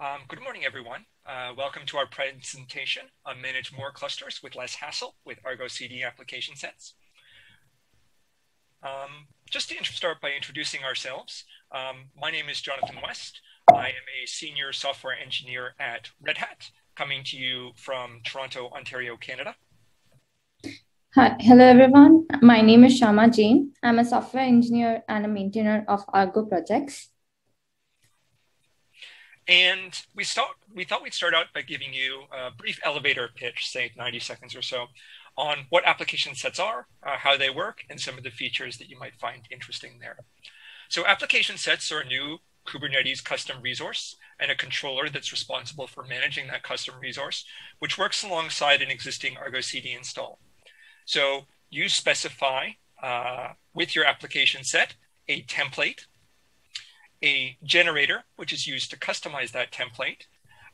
Um, good morning, everyone. Uh, welcome to our presentation on Manage More Clusters with Less Hassle with Argo CD application sets. Um, just to start by introducing ourselves, um, my name is Jonathan West. I am a senior software engineer at Red Hat, coming to you from Toronto, Ontario, Canada. Hi, hello everyone. My name is Kshama Jain. I'm a software engineer and a maintainer of Argo projects. And we start, we thought we'd start out by giving you a brief elevator pitch, say 90 seconds or so, on what application sets are, uh, how they work, and some of the features that you might find interesting there. So application sets are a new Kubernetes custom resource and a controller that's responsible for managing that custom resource, which works alongside an existing Argo CD install. So you specify uh, with your application set a template a generator, which is used to customize that template.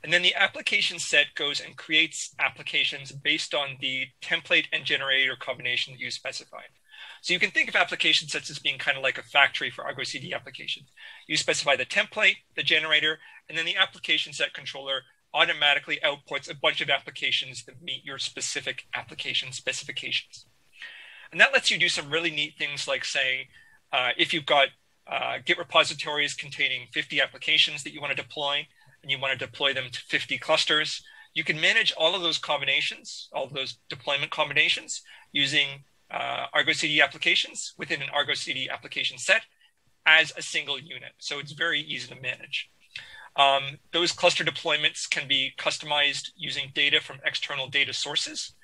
And then the application set goes and creates applications based on the template and generator combination that you specified. So you can think of application sets as being kind of like a factory for Argo CD applications. You specify the template, the generator, and then the application set controller automatically outputs a bunch of applications that meet your specific application specifications. And that lets you do some really neat things like say, uh, if you've got uh, Git repositories containing 50 applications that you want to deploy, and you want to deploy them to 50 clusters. You can manage all of those combinations, all of those deployment combinations using uh, Argo CD applications within an Argo CD application set as a single unit. So it's very easy to manage. Um, those cluster deployments can be customized using data from external data sources.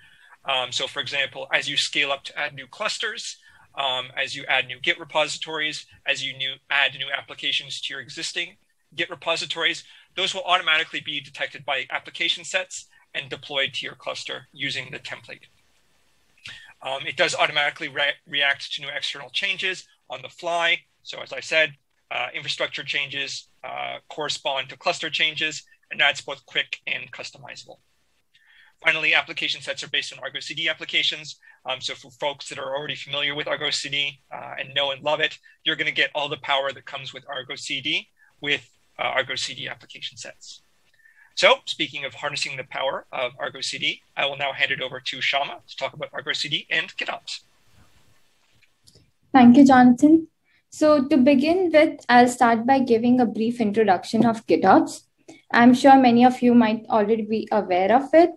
Um, so for example, as you scale up to add new clusters, um, as you add new Git repositories, as you new, add new applications to your existing Git repositories, those will automatically be detected by application sets and deployed to your cluster using the template. Um, it does automatically re react to new external changes on the fly. So as I said, uh, infrastructure changes uh, correspond to cluster changes, and that's both quick and customizable. Finally, application sets are based on Argo CD applications. Um, so for folks that are already familiar with Argo CD uh, and know and love it, you're going to get all the power that comes with Argo CD with uh, Argo CD application sets. So speaking of harnessing the power of Argo CD, I will now hand it over to Kshama to talk about Argo CD and GitOps. Thank you, Jonathan. So to begin with, I'll start by giving a brief introduction of GitOps. I'm sure many of you might already be aware of it,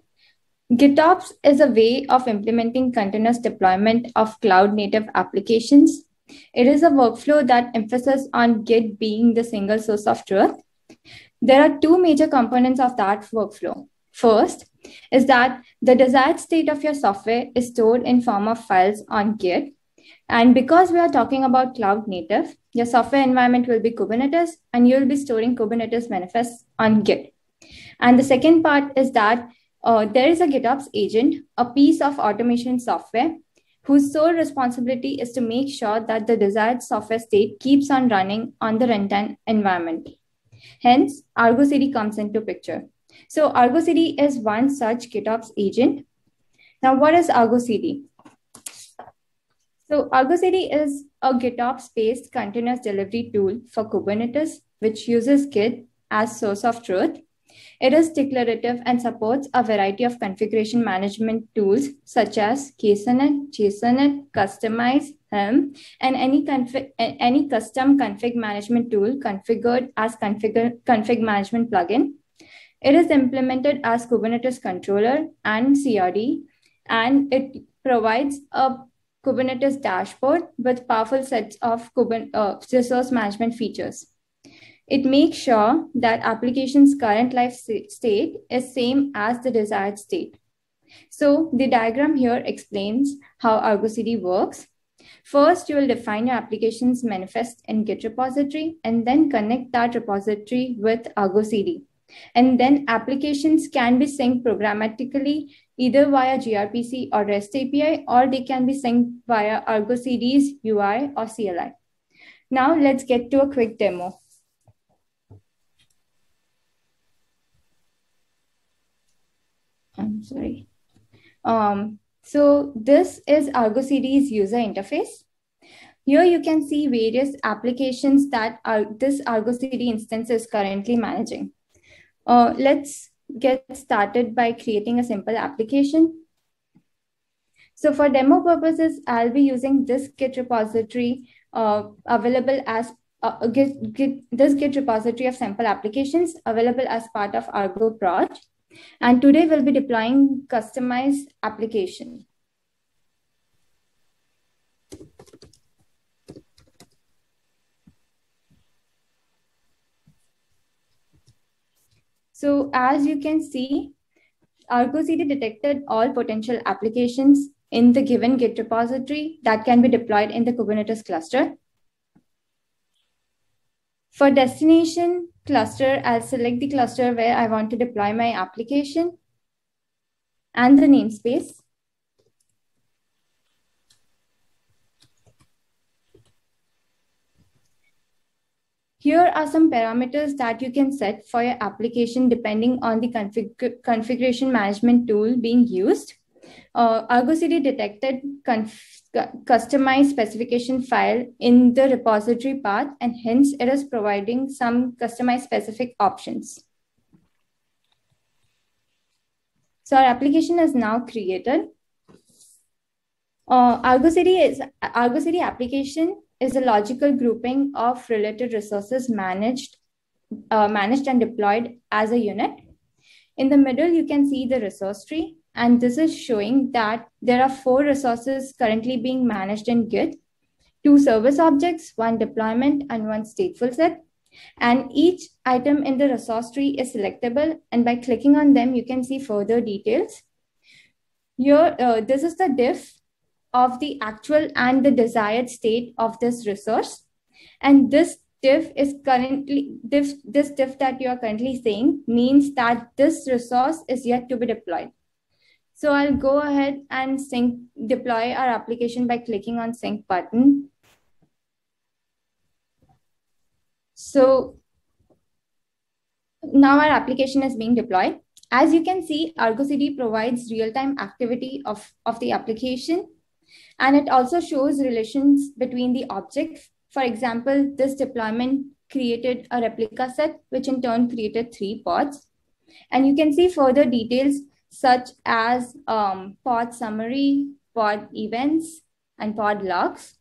GitOps is a way of implementing continuous deployment of cloud native applications. It is a workflow that emphasizes on Git being the single source of truth. There are two major components of that workflow. First is that the desired state of your software is stored in form of files on Git. And because we are talking about cloud native, your software environment will be Kubernetes and you'll be storing Kubernetes manifests on Git. And the second part is that uh, there is a GitOps agent, a piece of automation software whose sole responsibility is to make sure that the desired software state keeps on running on the runtime environment. Hence, Argo CD comes into picture. So Argo CD is one such GitOps agent. Now, what is Argo CD? So Argo CD is a GitOps-based continuous delivery tool for Kubernetes, which uses Git as source of truth it is declarative and supports a variety of configuration management tools such as Ksonnet, Jsonnet, Kustomize, Helm, and any, config, any custom config management tool configured as config, config management plugin. It is implemented as Kubernetes controller and CRD, and it provides a Kubernetes dashboard with powerful sets of Kubernetes, uh, resource management features. It makes sure that application's current life state is same as the desired state. So the diagram here explains how Argo CD works. First, you will define your application's manifest in Git repository and then connect that repository with Argo CD. And then applications can be synced programmatically either via gRPC or REST API, or they can be synced via Argo CD's UI or CLI. Now let's get to a quick demo. I'm sorry. Um, so this is Argo CD's user interface. Here you can see various applications that this Argo CD instance is currently managing. Uh, let's get started by creating a simple application. So for demo purposes, I'll be using this Git repository uh, available as uh, Git, Git, this Git repository of sample applications available as part of Argo Proj. And today we'll be deploying customized application. So as you can see, Argo CD detected all potential applications in the given Git repository that can be deployed in the Kubernetes cluster. For destination cluster, I'll select the cluster where I want to deploy my application and the namespace. Here are some parameters that you can set for your application depending on the config configuration management tool being used. Uh, Argo detected customized specification file in the repository path, and hence it is providing some customized specific options. So our application is now created. Uh, Argo CD is Argo CD application is a logical grouping of related resources managed, uh, managed and deployed as a unit. In the middle, you can see the resource tree. And this is showing that there are four resources currently being managed in Git, two service objects, one deployment, and one stateful set. And each item in the resource tree is selectable. And by clicking on them, you can see further details. Here, uh, this is the diff of the actual and the desired state of this resource. And this diff is currently, diff, this diff that you are currently seeing means that this resource is yet to be deployed. So I'll go ahead and sync, deploy our application by clicking on sync button. So now our application is being deployed. As you can see, Argo CD provides real-time activity of, of the application and it also shows relations between the objects. For example, this deployment created a replica set, which in turn created three pods. And you can see further details such as um, pod summary, pod events, and pod logs.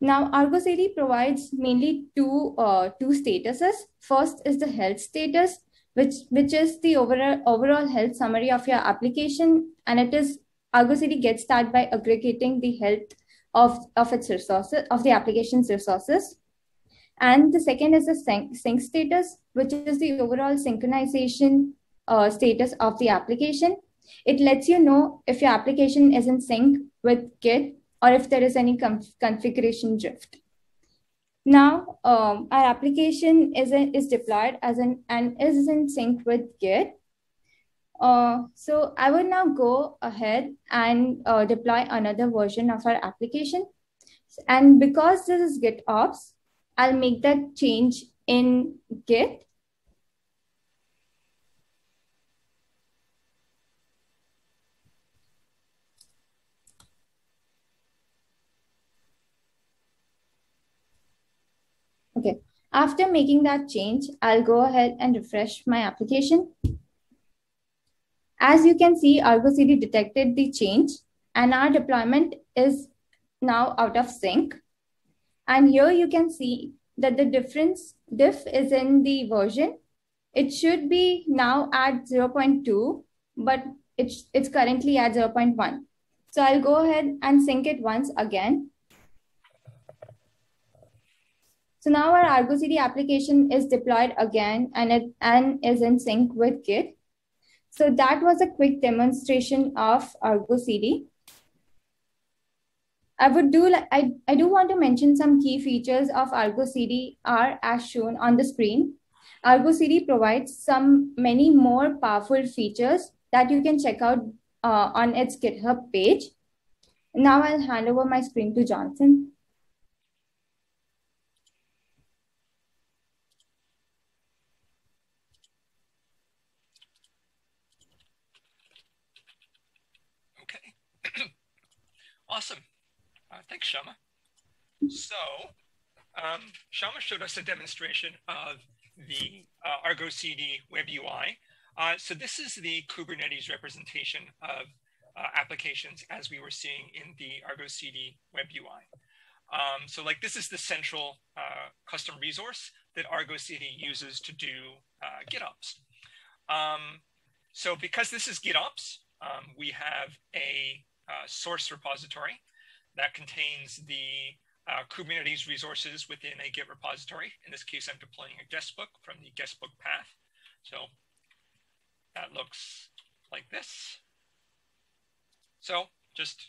Now, Argo CD provides mainly two, uh, two statuses. First is the health status, which, which is the overall, overall health summary of your application, and it is Argo CD gets started by aggregating the health of, of its resources, of the application's resources. And the second is the sync, sync status, which is the overall synchronization uh, status of the application. It lets you know if your application is in sync with Git or if there is any configuration drift. Now, um, our application is, a, is deployed as an and is in sync with Git. Uh, so I will now go ahead and uh, deploy another version of our application. And because this is GitOps, I'll make that change in Git. After making that change, I'll go ahead and refresh my application. As you can see, Argo CD detected the change and our deployment is now out of sync. And here you can see that the difference diff is in the version. It should be now at 0.2, but it's, it's currently at 0.1. So I'll go ahead and sync it once again. So now our Argo CD application is deployed again and it and is in sync with Git. So that was a quick demonstration of Argo CD. I would do I, I do want to mention some key features of Argo CD are as shown on the screen. Argo CD provides some many more powerful features that you can check out uh, on its GitHub page. Now I'll hand over my screen to Johnson. Awesome. Uh, thanks, Kshama. So, um, Kshama showed us a demonstration of the uh, Argo CD web UI. Uh, so this is the Kubernetes representation of uh, applications as we were seeing in the Argo CD web UI. Um, so like this is the central uh, custom resource that Argo CD uses to do uh, GitOps. Um, so because this is GitOps, um, we have a uh, source repository that contains the uh, Kubernetes resources within a Git repository. In this case, I'm deploying a guestbook from the guestbook path. So that looks like this. So just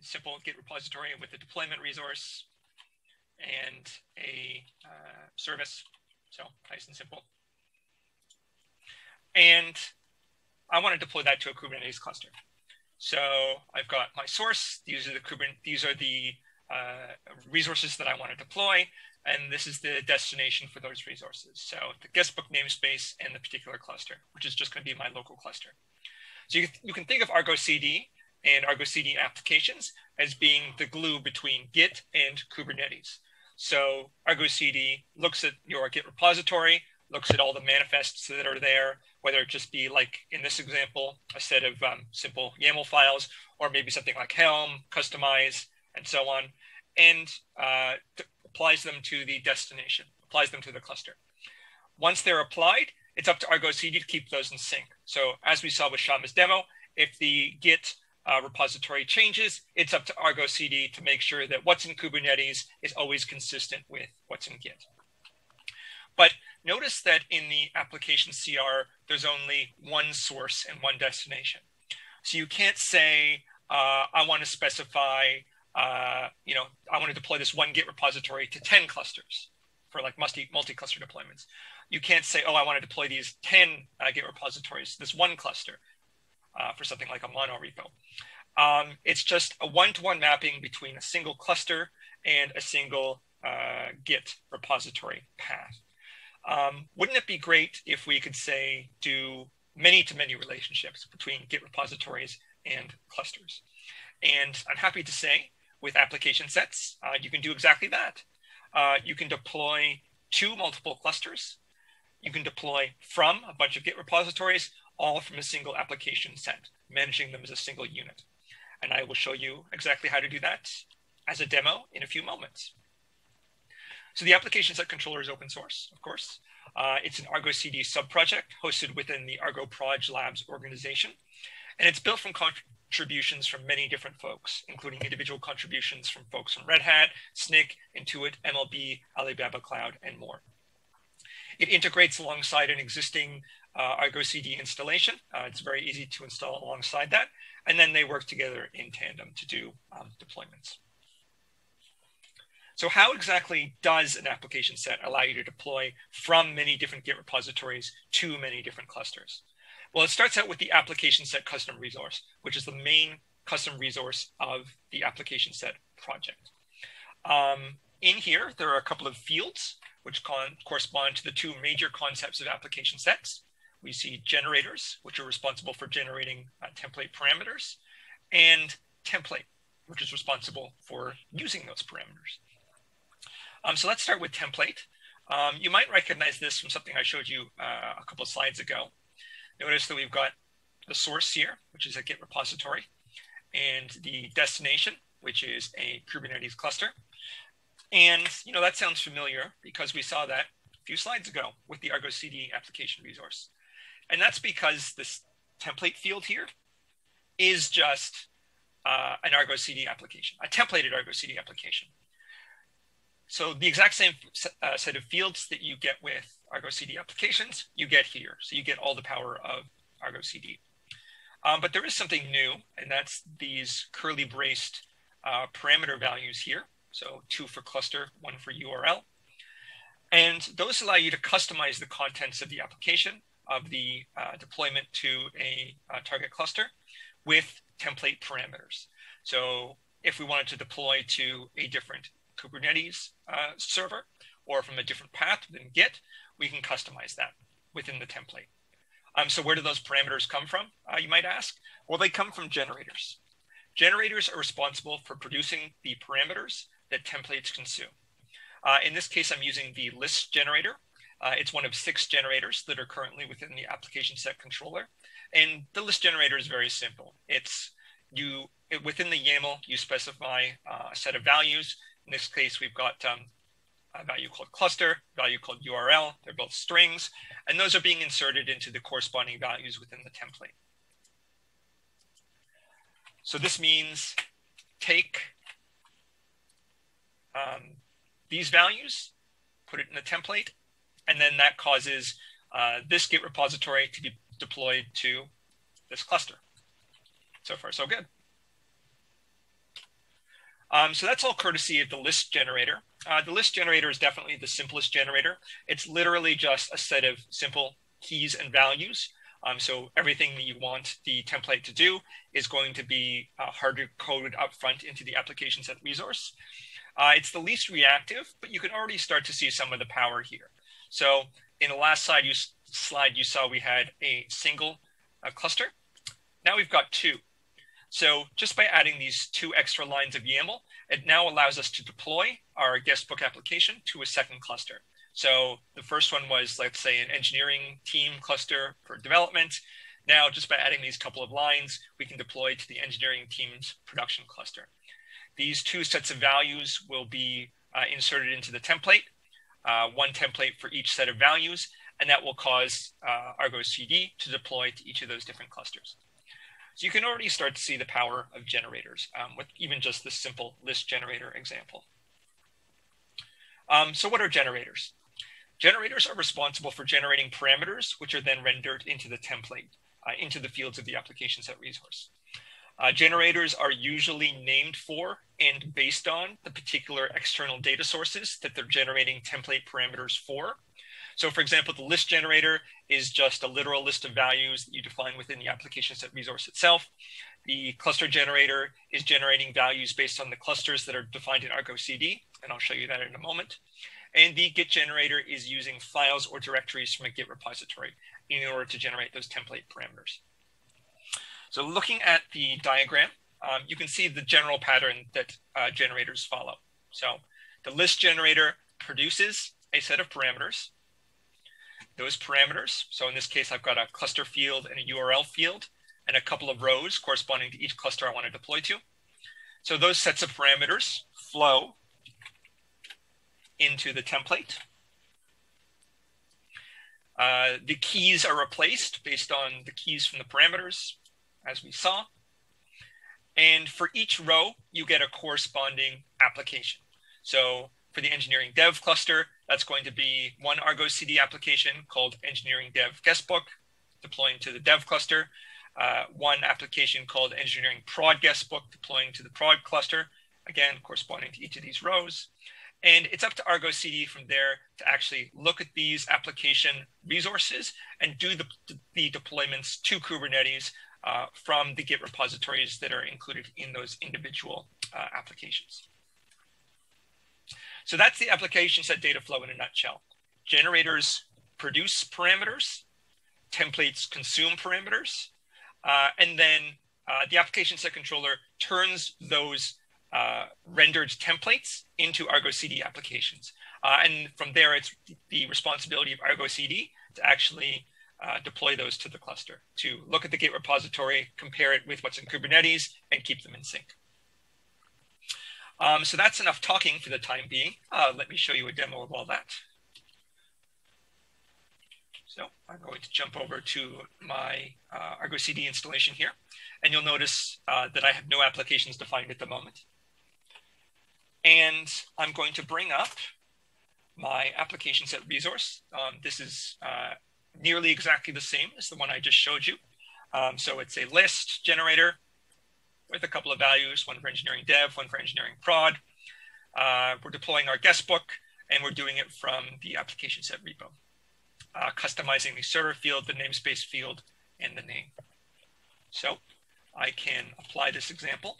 simple Git repository with a deployment resource and a uh, service. So nice and simple. And I want to deploy that to a Kubernetes cluster. So I've got my source. These are the Kubernetes, these are the uh, resources that I want to deploy. And this is the destination for those resources. So the guestbook namespace and the particular cluster, which is just going to be my local cluster. So you, you can think of Argo CD and Argo CD applications as being the glue between Git and Kubernetes. So Argo CD looks at your Git repository, looks at all the manifests that are there, whether it just be like in this example, a set of um, simple YAML files, or maybe something like Helm, Kustomize, and so on, and uh, applies them to the destination, applies them to the cluster. Once they're applied, it's up to Argo CD to keep those in sync. So as we saw with Kshama's demo, if the Git uh, repository changes, it's up to Argo CD to make sure that what's in Kubernetes is always consistent with what's in Git. But notice that in the application CR, there's only one source and one destination. So you can't say, uh, I want to specify, uh, you know, I want to deploy this one Git repository to 10 clusters for like multi-cluster deployments. You can't say, oh, I want to deploy these 10 uh, Git repositories, this one cluster uh, for something like a mono repo. Um, it's just a one-to-one mapping between a single cluster and a single uh, Git repository path. Um, wouldn't it be great if we could say do many-to-many relationships between Git repositories and clusters? And I'm happy to say with application sets, uh, you can do exactly that. Uh, you can deploy to multiple clusters. You can deploy from a bunch of Git repositories all from a single application set, managing them as a single unit. And I will show you exactly how to do that as a demo in a few moments. So the application set controller is open source, of course. Uh, it's an Argo CD subproject hosted within the Argo Proj Labs organization. And it's built from contributions from many different folks, including individual contributions from folks from Red Hat, Snyk, Intuit, MLB, Alibaba Cloud, and more. It integrates alongside an existing uh, Argo CD installation. Uh, it's very easy to install alongside that. And then they work together in tandem to do um, deployments. So how exactly does an application set allow you to deploy from many different Git repositories to many different clusters? Well, it starts out with the application set custom resource, which is the main custom resource of the application set project. Um, in here, there are a couple of fields which correspond to the two major concepts of application sets. We see generators, which are responsible for generating uh, template parameters, and template, which is responsible for using those parameters. Um, so let's start with template. Um, you might recognize this from something I showed you uh, a couple of slides ago. Notice that we've got the source here, which is a Git repository, and the destination, which is a Kubernetes cluster. And you know that sounds familiar because we saw that a few slides ago with the Argo CD application resource. And that's because this template field here is just uh, an Argo CD application, a templated Argo CD application. So the exact same uh, set of fields that you get with Argo CD applications, you get here. So you get all the power of Argo CD. Um, but there is something new, and that's these curly braced uh, parameter values here. So two for cluster, one for URL. And those allow you to customize the contents of the application of the uh, deployment to a uh, target cluster with template parameters. So if we wanted to deploy to a different Kubernetes uh, server or from a different path than Git, we can customize that within the template. Um, so where do those parameters come from, uh, you might ask? Well, they come from generators. Generators are responsible for producing the parameters that templates consume. Uh, in this case, I'm using the list generator Uh, it's one of six generators that are currently within the application set controller. And the list generator is very simple. It's you within the YAML, you specify uh, a set of values. In this case, we've got um, a value called cluster, value called URL. They're both strings, and those are being inserted into the corresponding values within the template. So this means take um, these values, put it in the template, and then that causes uh, this Git repository to be deployed to this cluster. So far, so good. Um, so that's all courtesy of the list generator. Uh, the list generator is definitely the simplest generator. It's literally just a set of simple keys and values. Um, so everything that you want the template to do is going to be uh, hard coded up front into the application set resource. Uh, it's the least reactive, but you can already start to see some of the power here. So in the last slide you, slide, you saw we had a single uh, cluster. Now we've got two. So just by adding these two extra lines of YAML, it now allows us to deploy our guestbook application to a second cluster. So the first one was, let's say, an engineering team cluster for development. Now, just by adding these couple of lines, we can deploy to the engineering team's production cluster. These two sets of values will be uh, inserted into the template, uh, one template for each set of values, and that will cause uh, Argo CD to deploy to each of those different clusters. So you can already start to see the power of generators um, with even just this simple list generator example. Um, so what are generators? Generators are responsible for generating parameters, which are then rendered into the template, uh, into the fields of the application set resource. Uh, generators are usually named for and based on the particular external data sources that they're generating template parameters for. So for example, the list generator is just a literal list of values that you define within the application set resource itself. The cluster generator is generating values based on the clusters that are defined in Argo CD, and I'll show you that in a moment. And the Git generator is using files or directories from a Git repository in order to generate those template parameters. So looking at the diagram, um, you can see the general pattern that uh, generators follow. So the list generator produces a set of parameters. Those parameters, so in this case, I've got a cluster field and a URL field and a couple of rows corresponding to each cluster I want to deploy to. So those sets of parameters flow into the template. Uh, the keys are replaced based on the keys from the parameters as we saw. And for each row, you get a corresponding application. So for the engineering dev cluster, that's going to be one Argo CD application called engineering dev guestbook, deploying to the dev cluster. Uh, one application called engineering prod guestbook, deploying to the prod cluster, again, corresponding to each of these rows. And it's up to Argo CD from there to actually look at these application resources and do the, the deployments to Kubernetes uh, from the Git repositories that are included in those individual uh, applications. So that's the application set data flow in a nutshell. Generators produce parameters, templates consume parameters, uh, and then uh, the application set controller turns those uh, rendered templates into Argo CD applications. Uh, and from there, it's the responsibility of Argo CD to actually uh, deploy those to the cluster, to look at the Git repository, compare it with what's in Kubernetes, and keep them in sync. Um, so that's enough talking for the time being. Uh, let me show you a demo of all that. So I'm going to jump over to my uh, Argo CD installation here, and you'll notice uh, that I have no applications defined at the moment. And I'm going to bring up my application set resource. Um, this is uh, nearly exactly the same as the one I just showed you. Um, so it's a list generator with a couple of values, one for engineering dev, one for engineering prod. Uh, we're deploying our guest book and we're doing it from the application set repo, uh, customizing the server field, the namespace field, and the name. So I can apply this example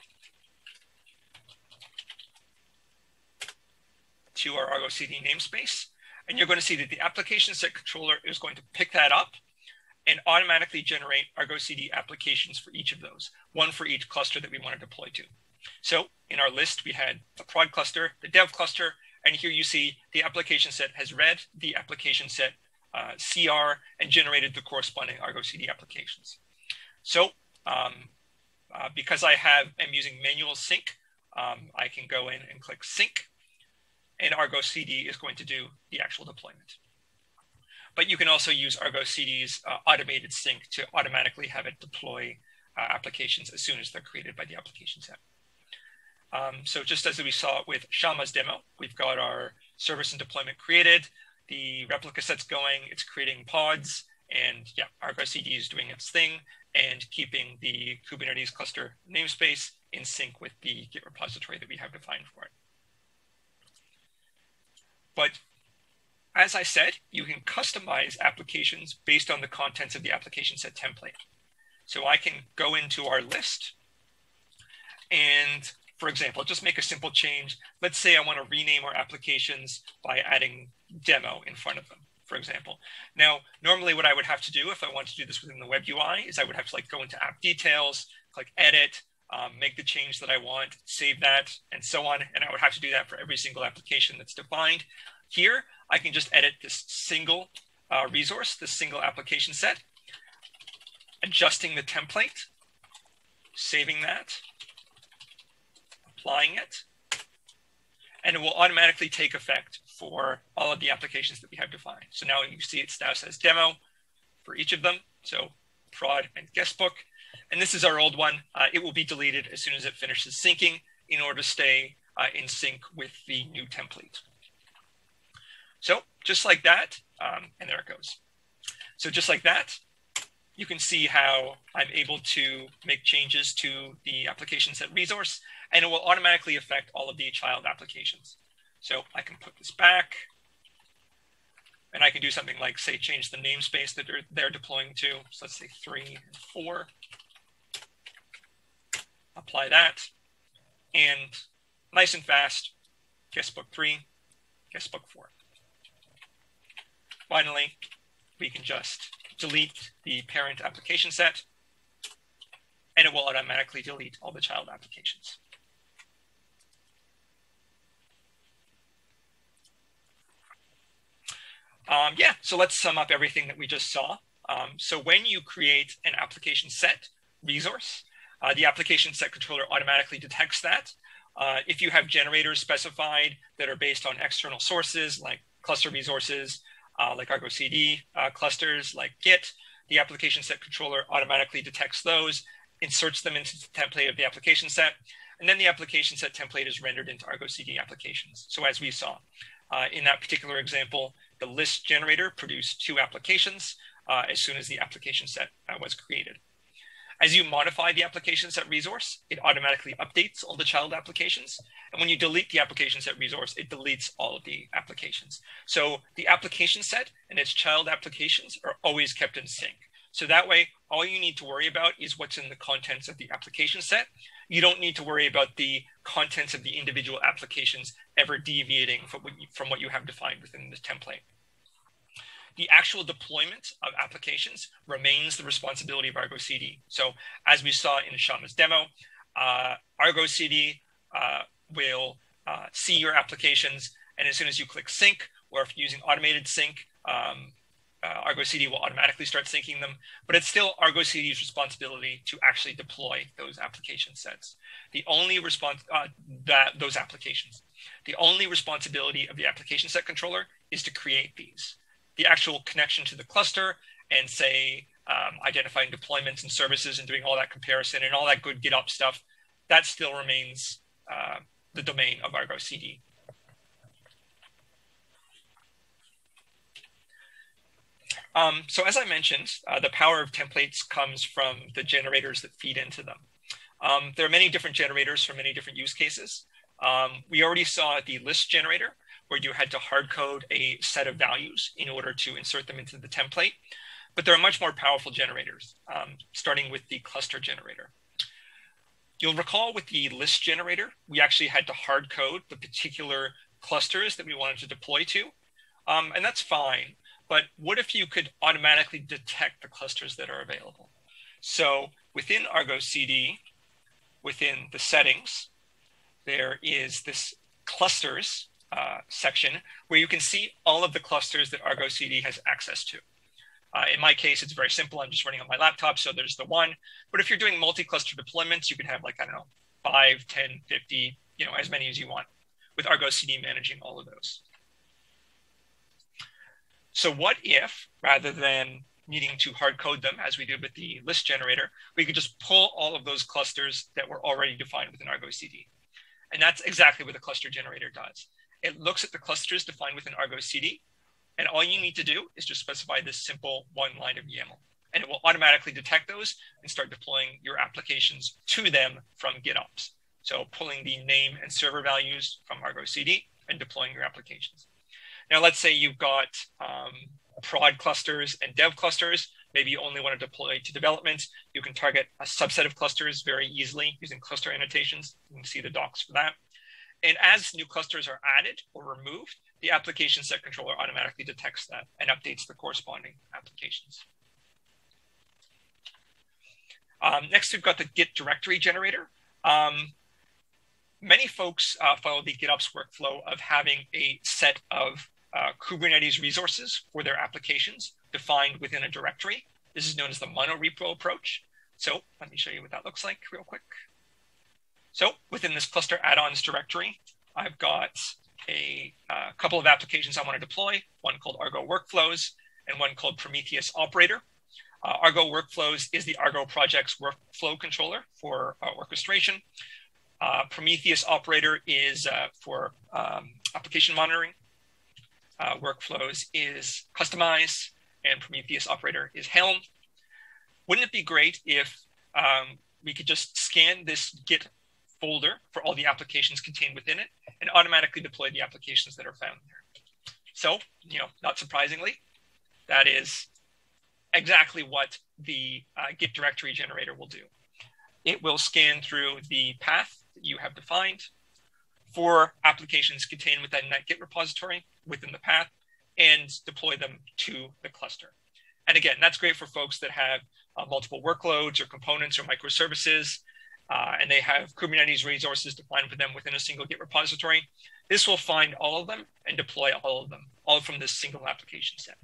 to our Argo CD namespace. And you're going to see that the application set controller is going to pick that up and automatically generate Argo CD applications for each of those, one for each cluster that we want to deploy to. So in our list, we had the prod cluster, the dev cluster, And here you see the application set has read the application set uh, CR and generated the corresponding Argo CD applications. So um, uh, because I have am using manual sync, um, I can go in and click sync and Argo CD is going to do the actual deployment. But you can also use Argo CD's uh, automated sync to automatically have it deploy uh, applications as soon as they're created by the application set. Um, so just as we saw with Kshama's demo, we've got our service and deployment created, the replica set's going, it's creating pods, and yeah, Argo CD is doing its thing and keeping the Kubernetes cluster namespace in sync with the Git repository that we have defined for it. But as I said, you can customize applications based on the contents of the application set template. So I can go into our list and for example, just make a simple change. Let's say I want to rename our applications by adding demo in front of them, for example. Now, normally what I would have to do if I want to do this within the web UI is I would have to like go into app details, click edit, um, make the change that I want, save that, and so on. And I would have to do that for every single application that's defined. Here, I can just edit this single uh, resource, this single application set, adjusting the template, saving that, applying it, and it will automatically take effect for all of the applications that we have defined. So now you see it now says demo for each of them. So prod and guestbook. And this is our old one. Uh, it will be deleted as soon as it finishes syncing in order to stay uh, in sync with the new template. So just like that, um, and there it goes. So just like that, you can see how I'm able to make changes to the application set resource, and it will automatically affect all of the child applications. So I can put this back, and I can do something like, say, change the namespace that they're, they're deploying to. So let's say three and four. Apply that, and nice and fast, guestbook three, guestbook four. Finally, we can just delete the parent application set, and it will automatically delete all the child applications. Um, yeah, so let's sum up everything that we just saw. Um, so when you create an application set resource, uh, the application set controller automatically detects that. Uh, if you have generators specified that are based on external sources like cluster resources, like Argo CD uh, clusters like Git, the application set controller automatically detects those, inserts them into the template of the application set, and then the application set template is rendered into Argo CD applications. So as we saw uh, in that particular example, the list generator produced two applications uh, as soon as the application set uh, was created. As you modify the application set resource, it automatically updates all the child applications. And when you delete the application set resource, it deletes all of the applications. So the application set and its child applications are always kept in sync. So that way, all you need to worry about is what's in the contents of the application set. You don't need to worry about the contents of the individual applications ever deviating from what you, from what you have defined within the template the actual deployment of applications remains the responsibility of Argo CD. So as we saw in Kshama's demo, uh, Argo CD uh, will uh, see your applications, and as soon as you click sync, or if you're using automated sync, um, uh, Argo CD will automatically start syncing them, but it's still Argo CD's responsibility to actually deploy those application sets. The only response uh, that those applications, the only responsibility of the application set controller is to create these the actual connection to the cluster and say um, identifying deployments and services and doing all that comparison and all that good GitOps stuff, that still remains uh, the domain of Argo CD. Um, so as I mentioned, uh, the power of templates comes from the generators that feed into them. Um, there are many different generators for many different use cases. Um, we already saw the list generator, where you had to hard code a set of values in order to insert them into the template. But there are much more powerful generators, um, starting with the cluster generator. You'll recall with the list generator, we actually had to hard code the particular clusters that we wanted to deploy to. Um, and that's fine. But what if you could automatically detect the clusters that are available? So within Argo CD, within the settings, there is this clusters uh, section where you can see all of the clusters that Argo CD has access to. Uh, in my case, it's very simple. I'm just running on my laptop, so there's the one. But if you're doing multi-cluster deployments, you can have like, I don't know, 5, 10, 50, you know, as many as you want with Argo CD managing all of those. So what if, rather than needing to hard code them as we did with the list generator, we could just pull all of those clusters that were already defined within Argo CD. And that's exactly what the cluster generator does. It looks at the clusters defined within Argo CD, and all you need to do is just specify this simple one line of YAML. And it will automatically detect those and start deploying your applications to them from GitOps. So pulling the name and server values from Argo CD and deploying your applications. Now, let's say you've got um, prod clusters and dev clusters. Maybe you only want to deploy to development. You can target a subset of clusters very easily using cluster annotations. You can see the docs for that. And as new clusters are added or removed, the application set controller automatically detects that and updates the corresponding applications. Um, next, we've got the Git directory generator. Um, many folks uh, follow the GitOps workflow of having a set of uh, Kubernetes resources for their applications defined within a directory. This is known as the monorepo approach. So let me show you what that looks like real quick. So within this cluster add-ons directory, I've got a uh, couple of applications I want to deploy, one called Argo Workflows and one called Prometheus Operator. Uh, Argo Workflows is the Argo project's workflow controller for uh, orchestration. Uh, Prometheus Operator is uh, for um, application monitoring uh, workflows is Kustomize, and Prometheus operator is Helm. Wouldn't it be great if um, we could just scan this Git folder for all the applications contained within it and automatically deploy the applications that are found there? So, you know, not surprisingly, that is exactly what the uh, Git directory generator will do. It will scan through the path that you have defined for applications contained within that Git repository within the path and deploy them to the cluster. And again, that's great for folks that have uh, multiple workloads or components or microservices, uh, and they have Kubernetes resources defined for them within a single Git repository. This will find all of them and deploy all of them, all from this single application set.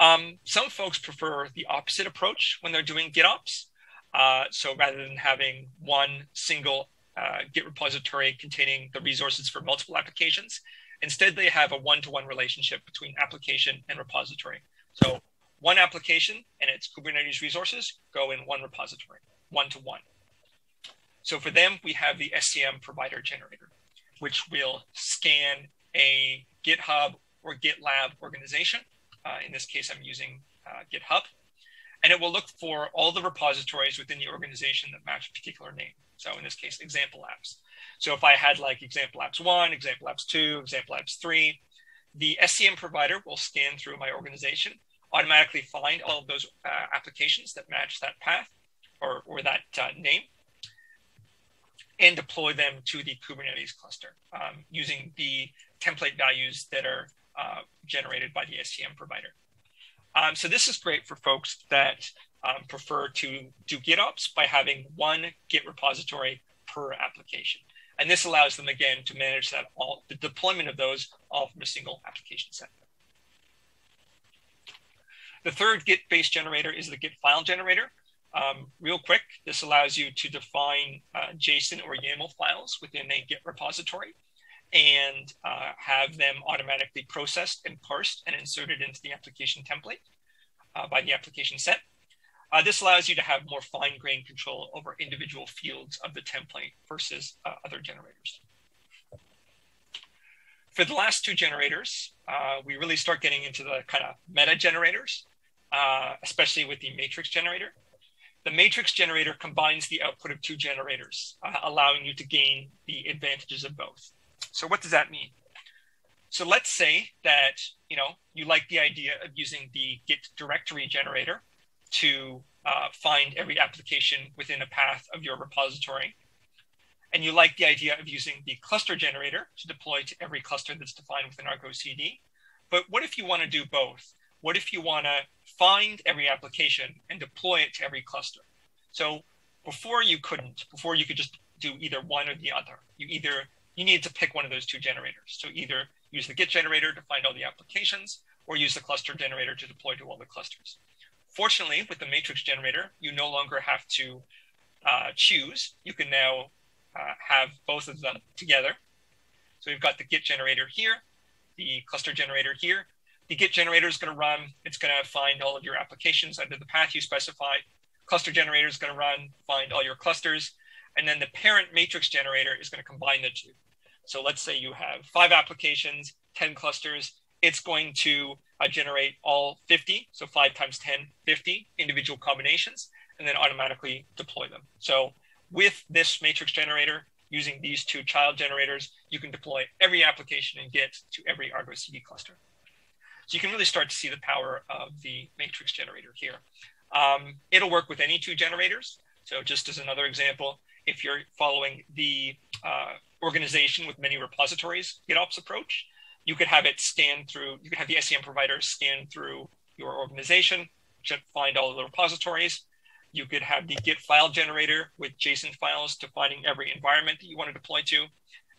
Um, some folks prefer the opposite approach when they're doing GitOps. Uh, so rather than having one single uh, Git repository containing the resources for multiple applications, Instead, they have a one-to-one relationship between application and repository. So one application and its Kubernetes resources go in one repository, one-to-one. So for them, we have the SCM provider generator, which will scan a GitHub or GitLab organization. Uh, in this case, I'm using uh, GitHub. And it will look for all the repositories within the organization that match a particular name. So in this case, example apps. So if I had like example apps one, example apps two, example apps three, the SCM provider will scan through my organization, automatically find all of those uh, applications that match that path or, or that uh, name, and deploy them to the Kubernetes cluster um, using the template values that are uh, generated by the SCM provider. Um, so this is great for folks that um, prefer to do GitOps by having one Git repository per application. And this allows them again to manage that all the deployment of those all from a single application set. The third Git-based generator is the Git file generator. Um, real quick, this allows you to define uh, JSON or YAML files within a Git repository and uh, have them automatically processed and parsed and inserted into the application template uh, by the application set. Uh, this allows you to have more fine-grained control over individual fields of the template versus uh, other generators. For the last two generators, uh, we really start getting into the kind of meta generators, especially with the matrix generator. The matrix generator combines the output of two generators, uh, allowing you to gain the advantages of both. So what does that mean? So let's say that you know you like the idea of using the Git directory generator to uh, find every application within a path of your repository. And you like the idea of using the cluster generator to deploy to every cluster that's defined within Argo CD. But what if you want to do both? What if you want to find every application and deploy it to every cluster? So before you couldn't, before you could just do either one or the other. You either you need to pick one of those two generators. So either use the Git generator to find all the applications or use the cluster generator to deploy to all the clusters. Fortunately, with the matrix generator, you no longer have to uh, choose. You can now uh, have both of them together. So we've got the Git generator here, the cluster generator here. The Git generator is going to run. It's going to find all of your applications under the path you specify. Cluster generator is going to run, find all your clusters. And then the parent matrix generator is going to combine the two. So let's say you have five applications, 10 clusters. It's going to uh, generate all 50, so 5 times 10, 50 individual combinations, and then automatically deploy them. So with this matrix generator, using these two child generators, you can deploy every application in Git to every Argo CD cluster. So you can really start to see the power of the matrix generator here. Um, it'll work with any two generators. So just as another example, if you're following the uh, organization with many repositories GitOps approach. You could have it scan through, you could have the SCM provider scan through your organization, find all the repositories. You could have the Git file generator with JSON files defining every environment that you want to deploy to,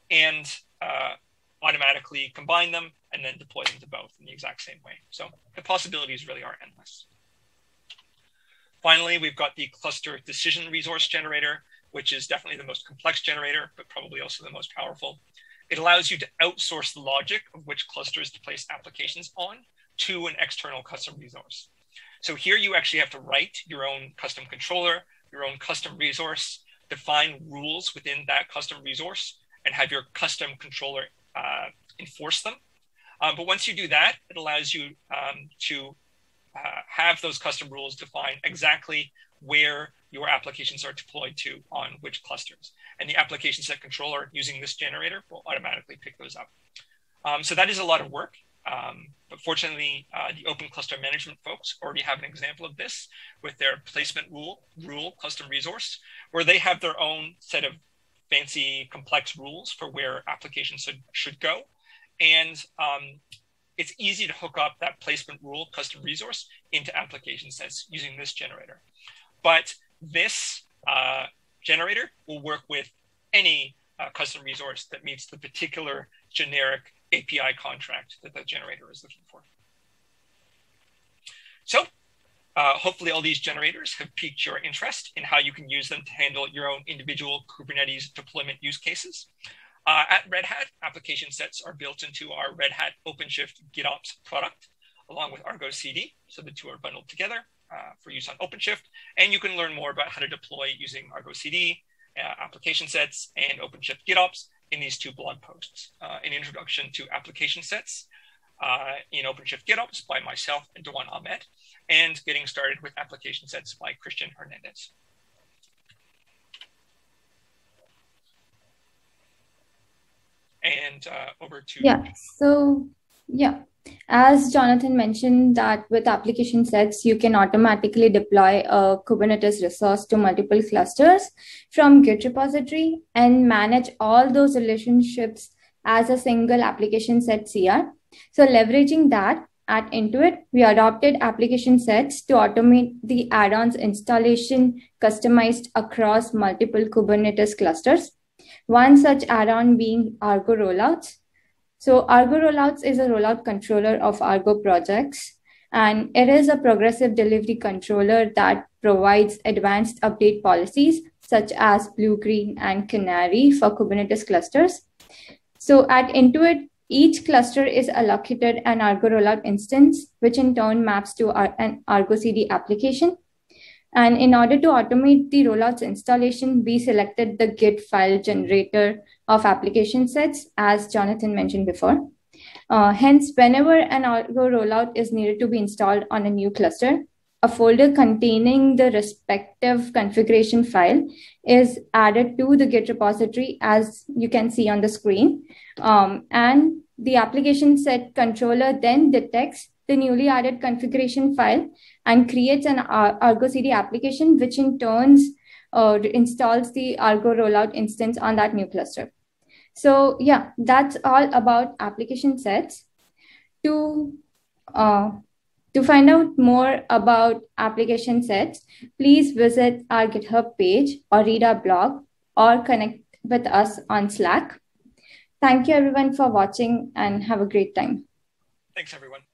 and uh, automatically combine them and then deploy them to both in the exact same way. So the possibilities really are endless. Finally, we've got the cluster decision resource generator which is definitely the most complex generator, but probably also the most powerful. It allows you to outsource the logic of which clusters to place applications on to an external custom resource. So here you actually have to write your own custom controller, your own custom resource, define rules within that custom resource, and have your custom controller uh, enforce them. Um, but once you do that, it allows you um, to uh, have those custom rules define exactly where your applications are deployed to on which clusters. And the application set controller using this generator will automatically pick those up. Um, so that is a lot of work. Um, but fortunately, uh, the open cluster management folks already have an example of this with their placement rule, rule custom resource, where they have their own set of fancy complex rules for where applications should, should go. And um, it's easy to hook up that placement rule custom resource into application sets using this generator. But this uh, generator will work with any uh, custom resource that meets the particular generic API contract that the generator is looking for. So uh, hopefully all these generators have piqued your interest in how you can use them to handle your own individual Kubernetes deployment use cases. Uh, at Red Hat, application sets are built into our Red Hat OpenShift GitOps product, along with Argo CD. So the two are bundled together uh, for use on OpenShift. And you can learn more about how to deploy using Argo CD, uh, application sets, and OpenShift GitOps in these two blog posts. Uh, an introduction to application sets uh, in OpenShift GitOps by myself and Dewan Ahmed, and getting started with application sets by Christian Hernandez. And uh, over to yeah. So yeah, as Jonathan mentioned that with application sets, you can automatically deploy a Kubernetes resource to multiple clusters from Git repository and manage all those relationships as a single application set CR. So leveraging that at Intuit, we adopted application sets to automate the add-ons installation customized across multiple Kubernetes clusters. One such add-on being Argo rollouts, so Argo Rollouts is a rollout controller of Argo projects, and it is a progressive delivery controller that provides advanced update policies such as Blue, Green, and Canary for Kubernetes clusters. So at Intuit, each cluster is allocated an Argo Rollout instance, which in turn maps to an Argo CD application. And in order to automate the rollouts installation, we selected the Git file generator of application sets, as Jonathan mentioned before. Uh, hence, whenever an Argo rollout is needed to be installed on a new cluster, a folder containing the respective configuration file is added to the Git repository, as you can see on the screen. Um, and the application set controller then detects the newly added configuration file and creates an Argo CD application, which in turns uh, installs the Argo rollout instance on that new cluster. So yeah, that's all about application sets. To uh, to find out more about application sets, please visit our GitHub page or read our blog or connect with us on Slack. Thank you everyone for watching and have a great time. Thanks everyone.